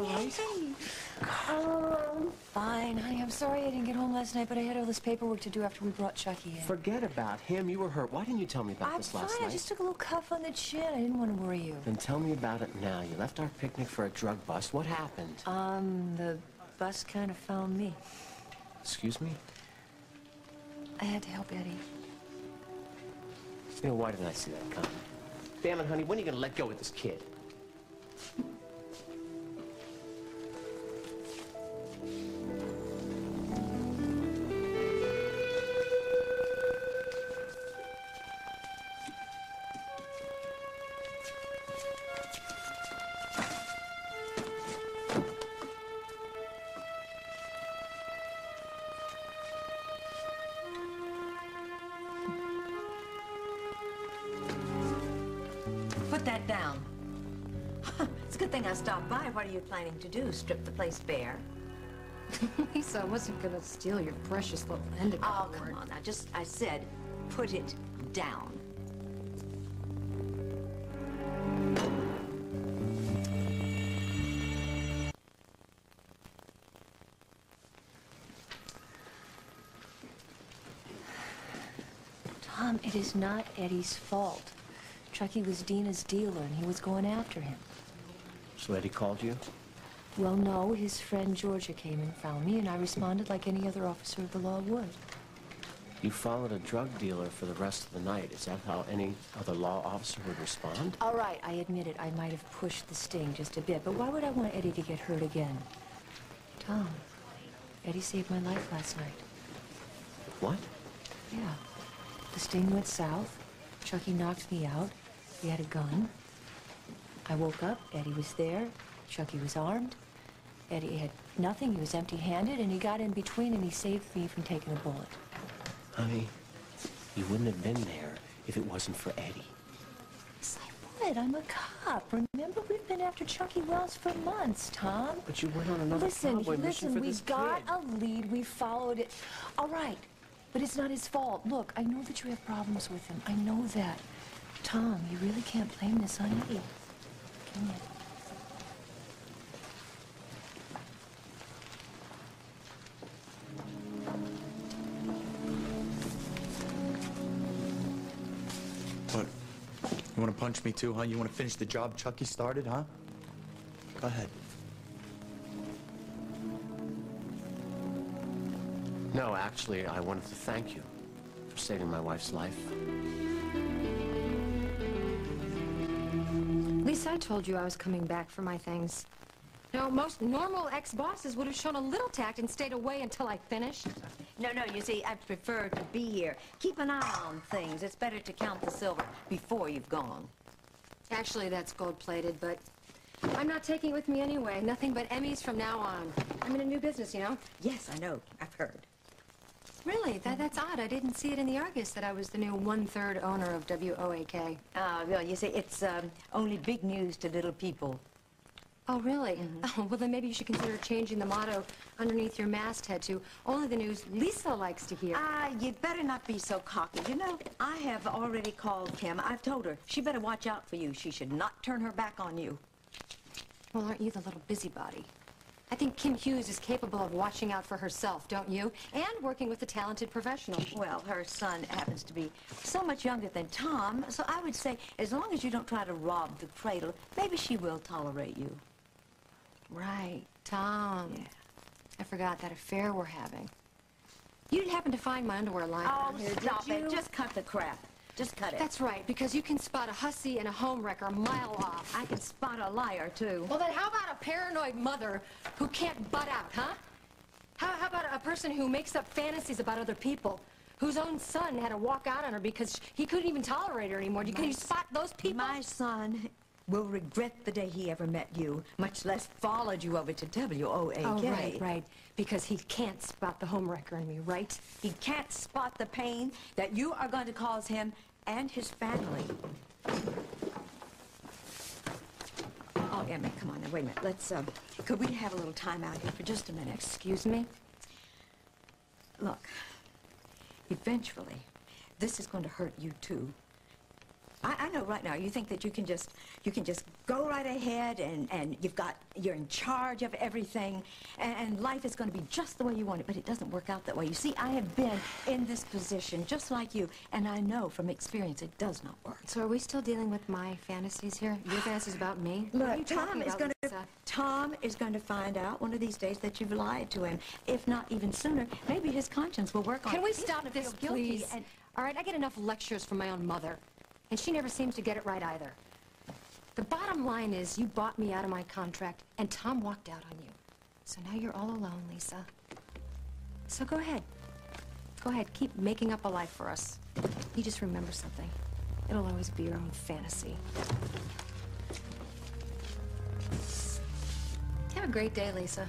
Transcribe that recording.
you? Oh. Fine, honey. I'm sorry I didn't get home last night, but I had all this paperwork to do after we brought Chucky in. Forget about him. You were hurt. Why didn't you tell me about I'm this fine. last I night? just took a little cuff on the chin. I didn't want to worry you. Then tell me about it now. You left our picnic for a drug bust. What happened? Um, the bus kind of found me. Excuse me? I had to help Eddie. You know, why didn't I see that coming? Damn it, honey, when are you going to let go of this kid? Put that down. it's a good thing I stopped by. What are you planning to do? Strip the place bare? Lisa, I wasn't gonna steal your precious little indigo Oh, come on. Now, just, I said, put it down. Tom, it is not Eddie's fault. Chucky was Dina's dealer, and he was going after him. So Eddie called you? Well, no, his friend Georgia came and found me, and I responded like any other officer of the law would. You followed a drug dealer for the rest of the night. Is that how any other law officer would respond? All right, I admit it. I might have pushed the sting just a bit, but why would I want Eddie to get hurt again? Tom, Eddie saved my life last night. What? Yeah. The sting went south. Chucky knocked me out. He had a gun. I woke up. Eddie was there. Chucky was armed. Eddie had nothing. He was empty-handed, and he got in between, and he saved me from taking a bullet. Honey, you wouldn't have been there if it wasn't for Eddie. Yes, I would. I'm a cop. Remember, we've been after Chucky Wells for months, Tom. But you went on another Listen, Broadway mission listen, we this got kid. a lead. We followed it. All right, but it's not his fault. Look, I know that you have problems with him. I know that. Tom, you really can't blame this on Eddie. Can you? What? You want to punch me too, huh? You want to finish the job Chucky started, huh? Go ahead. No, actually, I wanted to thank you for saving my wife's life. Lisa, I told you I was coming back for my things. No, most normal ex-bosses would have shown a little tact and stayed away until I finished. No, no, you see, I prefer to be here. Keep an eye on things. It's better to count the silver before you've gone. Actually, that's gold-plated, but I'm not taking it with me anyway. Nothing but Emmys from now on. I'm in a new business, you know? Yes, I know. I've heard. Really? That, that's odd. I didn't see it in the Argus that I was the new one-third owner of WOAK. Uh, well, you see, it's um, only big news to little people. Oh, really? Oh, well, then maybe you should consider changing the motto underneath your masthead to only the news Lisa likes to hear. Ah, you'd better not be so cocky. You know, I have already called Kim. I've told her she better watch out for you. She should not turn her back on you. Well, aren't you the little busybody? I think Kim Hughes is capable of watching out for herself, don't you? And working with a talented professional. Well, her son happens to be so much younger than Tom, so I would say as long as you don't try to rob the cradle, maybe she will tolerate you. Right, Tom. Yeah. I forgot that affair we're having. You didn't happen to find my underwear lying Oh, here, stop you? it. Just cut the crap. Just cut it. That's right, because you can spot a hussy and a homewrecker a mile off. I can spot a liar, too. Well, then how about a paranoid mother who can't butt out, huh? How, how about a person who makes up fantasies about other people, whose own son had to walk out on her because he couldn't even tolerate her anymore? Can you spot those people? My son will regret the day he ever met you, much less followed you over to WOAK. Oh, right, right. Because he can't spot the homewrecker in me, right? He can't spot the pain that you are going to cause him and his family. Oh, Emmy, come on now, wait a minute. Let's, um, could we have a little time out here for just a minute? Excuse me? Look, eventually, this is going to hurt you too. I, I know right now you think that you can just you can just go right ahead and, and you've got you're in charge of everything and, and life is going to be just the way you want it but it doesn't work out that way you see I have been in this position just like you and I know from experience it does not work So are we still dealing with my fantasies here? Your fantasies about me? What are you Look, Tom is going to Tom is going to find out one of these days that you've lied to him. If not even sooner, maybe his conscience will work on Can we stop this, guilty please? And All right, I get enough lectures from my own mother, and she never seems to get it right either. The bottom line is you bought me out of my contract, and Tom walked out on you. So now you're all alone, Lisa. So go ahead. Go ahead, keep making up a life for us. You just remember something. It'll always be your own fantasy. Have a great day, Lisa.